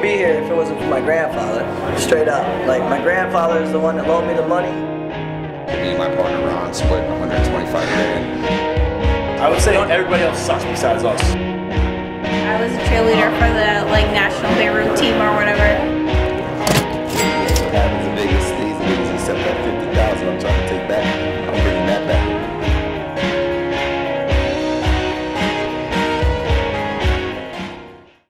wouldn't be here if it wasn't for my grandfather. Straight up. Like, my grandfather is the one that loaned me the money. Me and my partner Ron split 125 million. I would say everybody else sucks besides us. I was a cheerleader for the like national Beirut team or whatever. What happens the biggest stays in except that 50,000 I'm trying to take back.